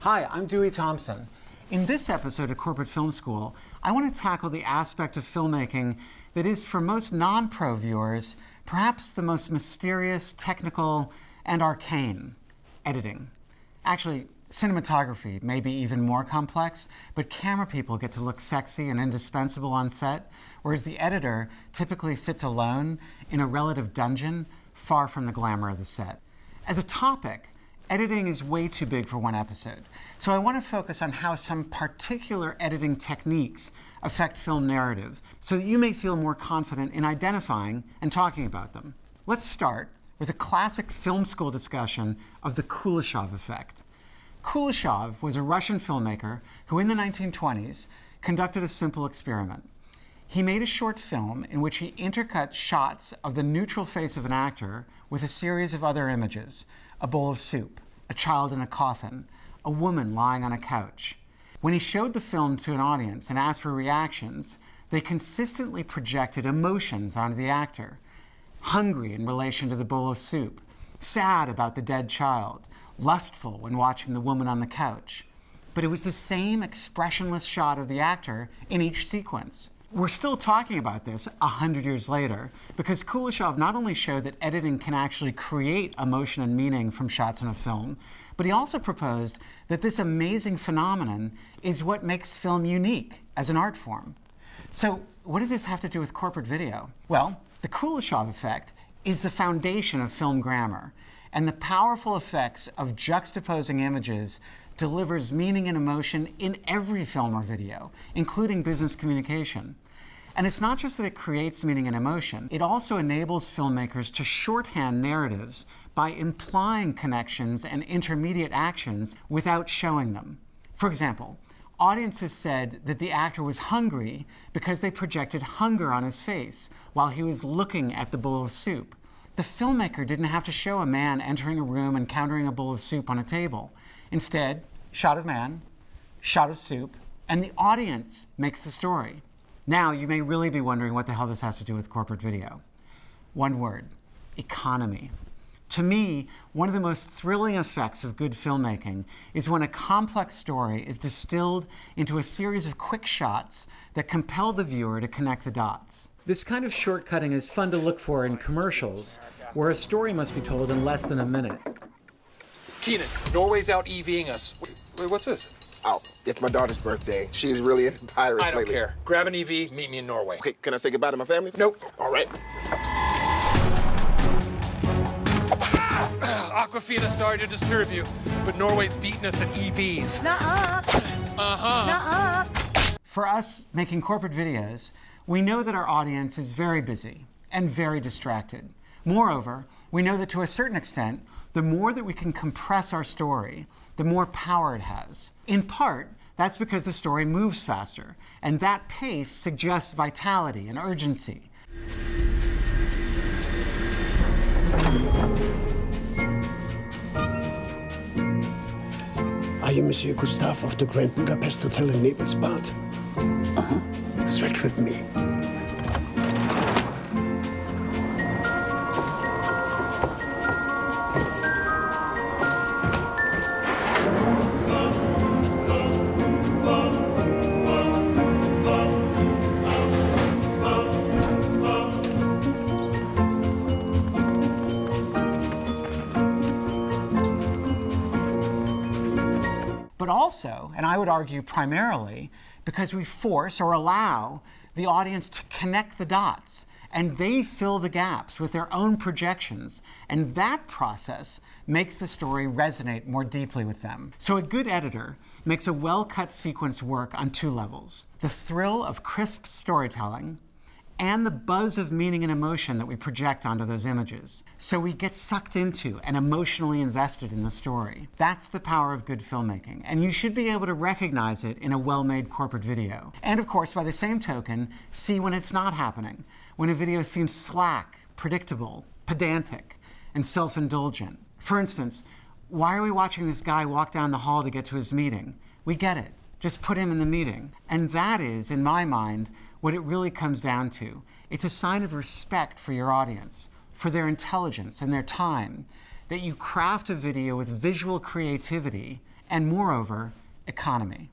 Hi, I'm Dewey Thompson. In this episode of Corporate Film School, I want to tackle the aspect of filmmaking that is, for most non pro viewers, perhaps the most mysterious, technical, and arcane editing. Actually, cinematography may be even more complex, but camera people get to look sexy and indispensable on set, whereas the editor typically sits alone in a relative dungeon far from the glamour of the set. As a topic, editing is way too big for one episode. So I want to focus on how some particular editing techniques affect film narrative so that you may feel more confident in identifying and talking about them. Let's start with a classic film school discussion of the Kuleshov effect. Kuleshov was a Russian filmmaker who, in the 1920s, conducted a simple experiment. He made a short film in which he intercut shots of the neutral face of an actor with a series of other images a bowl of soup, a child in a coffin, a woman lying on a couch. When he showed the film to an audience and asked for reactions, they consistently projected emotions onto the actor hungry in relation to the bowl of soup, sad about the dead child, lustful when watching the woman on the couch. But it was the same expressionless shot of the actor in each sequence. We're still talking about this a hundred years later because Kuleshov not only showed that editing can actually create emotion and meaning from shots in a film, but he also proposed that this amazing phenomenon is what makes film unique as an art form. So, what does this have to do with corporate video? Well, the Kuleshov effect is the foundation of film grammar, and the powerful effects of juxtaposing images delivers meaning and emotion in every film or video, including business communication. And it's not just that it creates meaning and emotion, it also enables filmmakers to shorthand narratives by implying connections and intermediate actions without showing them. For example, audiences said that the actor was hungry because they projected hunger on his face while he was looking at the bowl of soup. The filmmaker didn't have to show a man entering a room and countering a bowl of soup on a table. Instead, shot of man, shot of soup, and the audience makes the story. Now, you may really be wondering what the hell this has to do with corporate video. One word economy. To me, one of the most thrilling effects of good filmmaking is when a complex story is distilled into a series of quick shots that compel the viewer to connect the dots. This kind of shortcutting is fun to look for in commercials, where a story must be told in less than a minute. Kenan, Norway's out EVing us. Wait, wait, what's this? Oh, it's my daughter's birthday. She's really into pirates I don't lately. care. Grab an EV, meet me in Norway. Okay, can I say goodbye to my family? Nope. All right. Awkwafina, sorry to disturb you, but Norway's beaten us at EVs. Nuh-uh. Uh-huh. Nuh-uh. For us making corporate videos, we know that our audience is very busy and very distracted. Moreover, we know that to a certain extent, the more that we can compress our story, the more power it has. In part, that's because the story moves faster, and that pace suggests vitality and urgency. Are you Monsieur Gustave of the Grand Budapest Hotel in Nebelsbad? Uh-huh. Stretch with me. But also, and I would argue primarily, because we force or allow the audience to connect the dots and they fill the gaps with their own projections. And that process makes the story resonate more deeply with them. So a good editor makes a well cut sequence work on two levels the thrill of crisp storytelling and the buzz of meaning and emotion that we project onto those images. So we get sucked into and emotionally invested in the story. That's the power of good filmmaking, and you should be able to recognize it in a well made corporate video. And of course, by the same token, see when it's not happening, when a video seems slack, predictable, pedantic, and self indulgent. For instance, why are we watching this guy walk down the hall to get to his meeting? We get it. Just put him in the meeting. And that is, in my mind, what it really comes down to. It's a sign of respect for your audience, for their intelligence and their time, that you craft a video with visual creativity and moreover, economy.